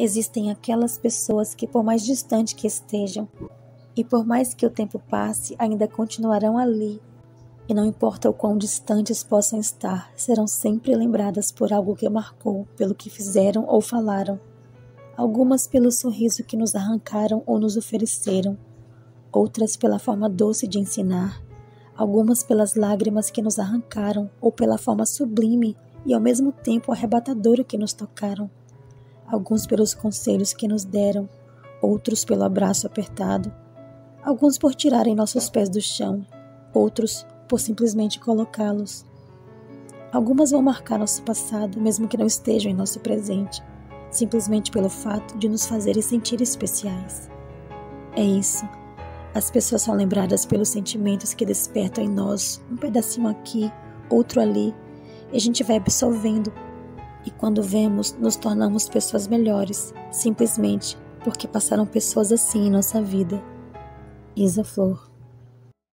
Existem aquelas pessoas que, por mais distante que estejam, e por mais que o tempo passe, ainda continuarão ali. E não importa o quão distantes possam estar, serão sempre lembradas por algo que marcou, pelo que fizeram ou falaram. Algumas pelo sorriso que nos arrancaram ou nos ofereceram, outras pela forma doce de ensinar, algumas pelas lágrimas que nos arrancaram ou pela forma sublime e ao mesmo tempo arrebatadora que nos tocaram alguns pelos conselhos que nos deram, outros pelo abraço apertado, alguns por tirarem nossos pés do chão, outros por simplesmente colocá-los. Algumas vão marcar nosso passado, mesmo que não estejam em nosso presente, simplesmente pelo fato de nos fazerem sentir especiais. É isso. As pessoas são lembradas pelos sentimentos que despertam em nós, um pedacinho aqui, outro ali, e a gente vai absorvendo e quando vemos, nos tornamos pessoas melhores, simplesmente porque passaram pessoas assim em nossa vida. Isa Flor